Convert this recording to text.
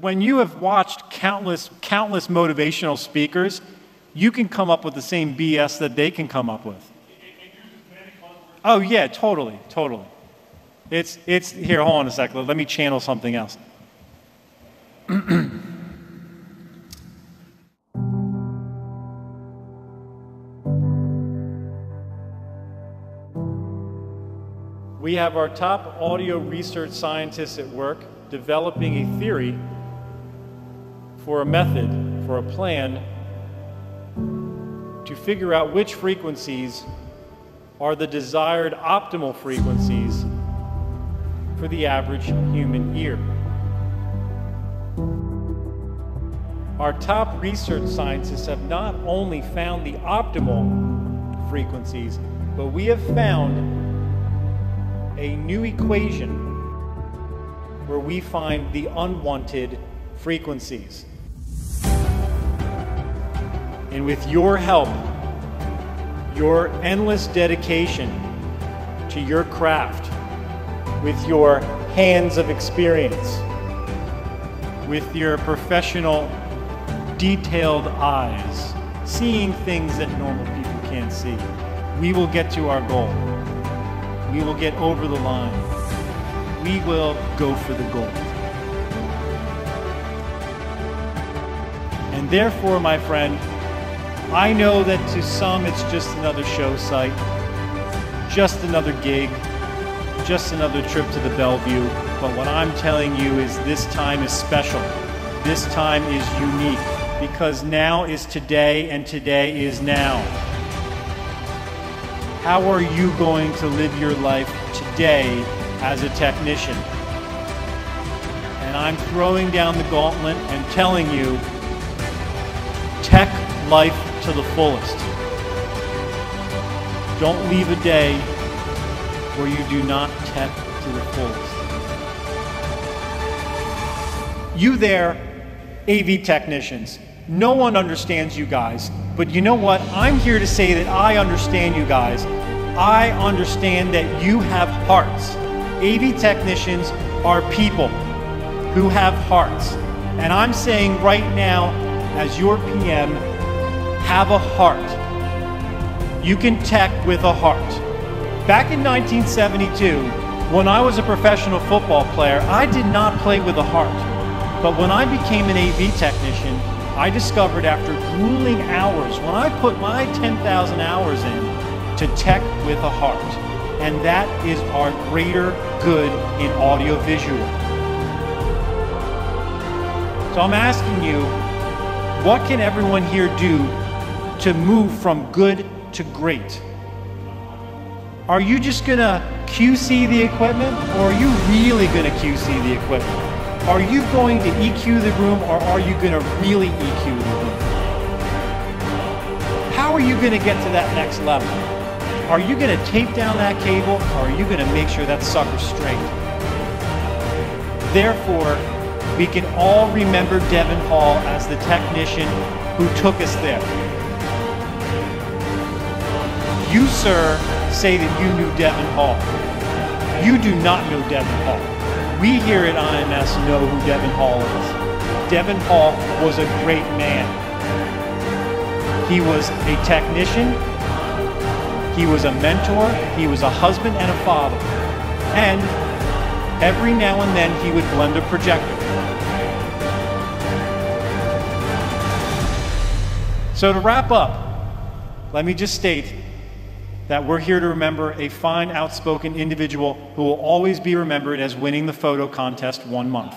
when you have watched countless, countless motivational speakers, you can come up with the same BS that they can come up with. Oh, yeah, totally, totally. It's, it's, here, hold on a second. Let me channel something else. we have our top audio research scientists at work developing a theory for a method, for a plan to figure out which frequencies are the desired optimal frequencies for the average human ear. Our top research scientists have not only found the optimal frequencies, but we have found a new equation where we find the unwanted frequencies. And with your help, your endless dedication to your craft, with your hands of experience, with your professional, detailed eyes, seeing things that normal people can't see, we will get to our goal. We will get over the line. We will go for the gold. And therefore, my friend, I know that to some it's just another show site, just another gig, just another trip to the Bellevue. But what I'm telling you is this time is special. This time is unique because now is today and today is now. How are you going to live your life today as a technician? And I'm throwing down the gauntlet and telling you tech life to the fullest. Don't leave a day where you do not tap to the fullest. You there, AV technicians, no one understands you guys, but you know what? I'm here to say that I understand you guys. I understand that you have hearts. AV technicians are people who have hearts. And I'm saying right now, as your PM, have a heart. You can tech with a heart. Back in 1972, when I was a professional football player, I did not play with a heart. But when I became an AV technician, I discovered after grueling hours, when I put my 10,000 hours in, to tech with a heart. And that is our greater good in audiovisual. So I'm asking you, what can everyone here do to move from good to great? Are you just going to QC the equipment or are you really going to QC the equipment? Are you going to EQ the room or are you going to really EQ the room? How are you going to get to that next level? Are you going to tape down that cable or are you going to make sure that sucker's straight? Therefore, we can all remember Devon Hall as the technician who took us there. You, sir, say that you knew Devon Hall. You do not know Devon Hall. We here at IMS know who Devon Hall is. Devon Hall was a great man. He was a technician, he was a mentor, he was a husband and a father. And every now and then he would blend a projector. So to wrap up, let me just state that we're here to remember a fine, outspoken individual who will always be remembered as winning the photo contest one month.